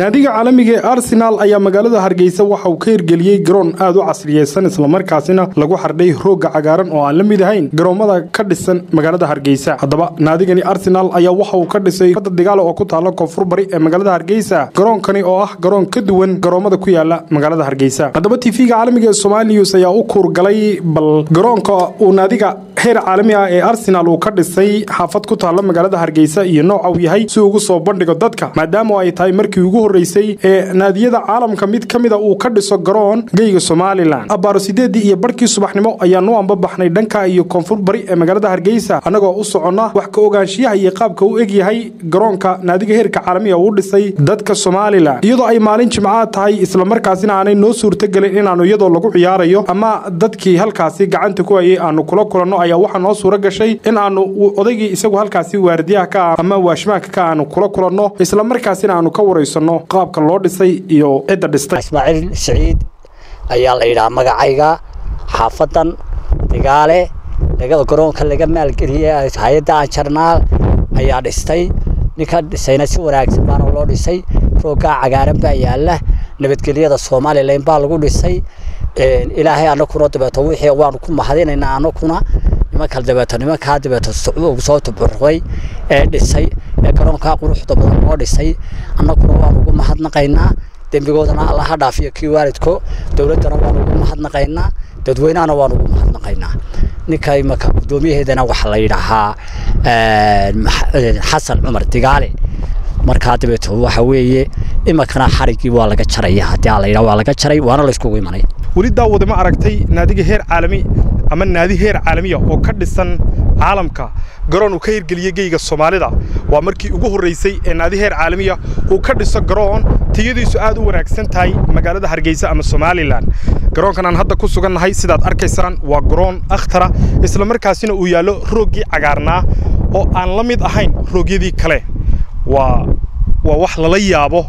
naadiga caalamiga ee arsenaal ayaa magaalada hargeysa waxa uu ka hirgeliyey garoon aad u casriyeysan islamarkaasina lagu xardhay roogga cagaaran oo aan la mid ahayn garoommada ka dhisan magaalada hargeysa. Haddaba naadigani arsenaal ayaa waxa uu ka dhisay badda digaale oo ku taalla koonfur bari ee magaalada hargeysa garoonkani oo ah garoon ka duwan garoommada ku yaalla magaalada hargeysa. Haddaba tv-ga caalamiga ee somaali news ayaa u kuurgalay bal garoonka uu naadiga heer caalami ah ee arsenaal uu ka dhisay xaafad ku taalla magaalada hargeysa iyo nooca uu yahay si ugu soo bandhigo dadka maadaama ay tahay markii ugu horreysay ee naadiyada caalamka mid ka mida uu ka dhiso garoon geyga somalilan abbaaro sideedii iyo barhkii subaxnimo ayaanu ambabaxnay dhanka iyo koonfur bari ee magaalada hargeysa annagoo u soconna wax ka ogaanshiyaha iyo qaabka u eg yahay garoonka naadiga heerka caalamiga uu dhisay dadka somalilan iyadoo ay maalin jimcaha tahay islamarkaasina aanay noo suurtagelin inaannu iyadoo lagu ciyaarayo ama dadkii halkaasi gacanta ku hayay aanu kula kulanno ayaa waxaa noo suura gashay in aanu odaygii isagu halkaasi waardiyaha ka ama waashmaanka ka aanu kula kulanno islamarkaasina aanu ka waraysanno qaabka loo dhisay iyo cidda dhistay. Ismaaciil siciid ayaa la yidhaha magacayga xaafadan digaale garoonka laga maalgeliyey hay'adda anjarnaal ayaa dhistay. Ninka dhisayna si wanaagsan baana loo dhisay. Rooggaa cagaaran baa yaalla nabadgelyada somalilan baa lagu dhisay. Ilaahay anakuna dabeeto wixii waanu ku mahadinaynaa anakuna nimanka dabeeto nimankaa dabeeto soo tuburqay ee dhisay ee garoonkaa quruxda badan loo dhisay. Annaguna waanu ugu mahadnaqaynaa dembigoodana alla ha dhaafiyo kii waalidko dowladdana waanu ugu mahadnaqaynaa dadweynahana waanu ugu mahadnaqaynaa. Ninka imaka guddoomiyaheedana waxaa la yidhaahaa xasan cumar digaale. Markaa dabeeto waxa weeye imakana xariggii waa laga jaraya haddii aa la waa laga jaray waana layskugu imanay. Weli daawada ma aragtay naadiga heer caalami ama naadi heer caalamiya oo ka dhisan caalamka. Garoon uu ka hirgeliyey geyga soomaalida. Waa markii ugu horreysay ee naadi heer caalamiya uu ka dhiso garoon tiyadiisu aad u wanaagsan tahay magaalada hargeysa ama somalilan garoonkan aan hadda ku sugannahay sidaad arkaysaan waa garoon akhtara islamarkaasina uu yaallo rooggii cagaarnaa oo aan la mid ahayn roogyadii kale. Waa waa wax lala yaabo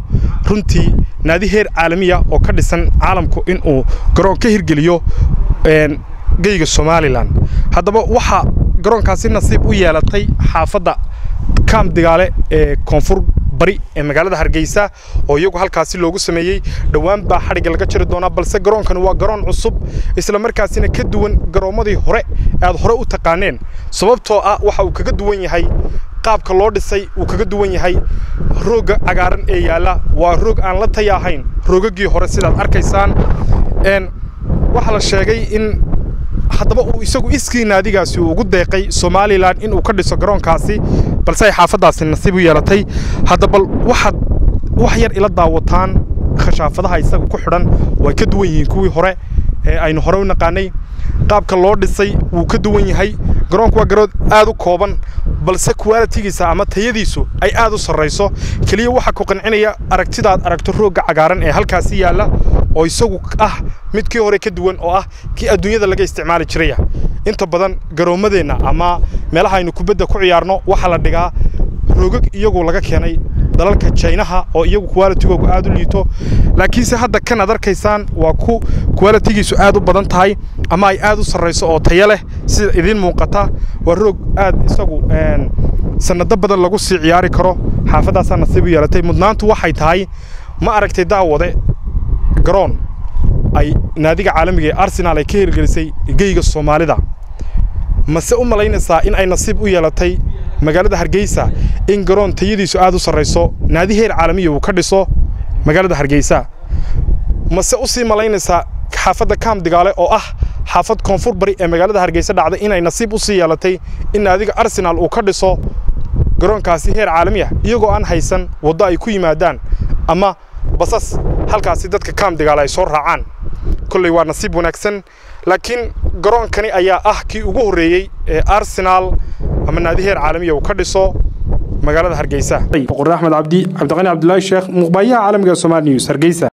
runtii naadi heer caalamiya oo ka dhisan caalamku inuu garoon ka hirgeliyo geyga somalilan. Haddaba waxaa garoonkaasi nasiib u yeelatay xaafadda kaam digaale ee koonfur bari ee magaalada hargeysa oo iyagu halkaasi loogu sameeyey dhowaan baa xadhigga laga jiri doonaa balse garoonkani waa garoon cusub islamarkaasina ka duwan garoommadii hore aad hore u taqaaneen sababtoo ah waxa uu kaga duwan yahay qaabka loo dhisay uu kaga duwan yahay roogga cagaaran ee yaalla. Waa roog aan la taya ahayn roogagii hore sidaad arkaysaan. Waxaa la sheegay in haddaba uu isagu iskii naadigaasi uu ugu deeqay somalilan inuu ka dhiso garoonkaasi balse ay xaafaddaasi nasiib u yeelatay. Haddaba waxaad wax yar ila daawataan khashaafadaha isaga ku xidhan way ka duwan yihiin kuwii hore ee aynu hore u naqaanay. Qaabka loo dhisay wuu ka duwan yahay. Garoonku waa garoon aad u kooban balse kuwaalitigiisa ama tayadiisu ay aad u sarrayso. Keliya waxaa ku qancinaya aragtidaad aragto roogga cagaaran ee halkaasi yaalla oo isagu ah midkii hore ka duwan oo ah kii adduunyada laga isticmaali jiraya inta badan garoommadeenna ama meelaha aynu kubadda ku ciyaarno waxaa la dhigaa roogag iyagu laga keenay dalalka jaynaha oo iyagu kuwaalitigoogu aad u liito. Laakiinse hadda kan aad arkaysaan waa ku kuwaalitigiisu aad u badan tahay ama ay aad u sarrayso oo tayo leh. Sida idiin muuqata waa roog aad isagu sannado badan lagu sii ciyaari karo. Xaafadaasaa nasiib u yeelatay. Mudnaantu waxay tahay ma aragtay daawade garoon ay naadiga caalamiga ee arsenaal ay ka hirgelisay geyga soomaalida. Mase u malaynaysaa in ay nasiib u yeelatay magaalada hargeysa in garoon tayadiisu aad u sarrayso naadi heer caalamiya uu ka dhiso magaalada hargeysa. Mase u sii malaynaysaa xaafadda kaam digaale oo ah xaafad koonfur bari ee magaalada hargeysa dhacday inay nasiib u sii yeelatay in naadiga arsenaal uu ka dhiso garoonkaasi heer caalamiya iyagoo aan haysan waddo ay ku yimaadaan ama basas halkaasi dadka kaam digaale ay soo raacaan. Kolley waa nasiib wanaagsan laakiin garoonkani ayaa ah kii ugu horreeyey ee arsenaal ama naadi heer caalamiya uu ka dhiso magaalada hargeysa. Boqor axmed cabdi cabdiqani cabdulaahi sheekh muqbaayaha caalamiga somaali news hargeysa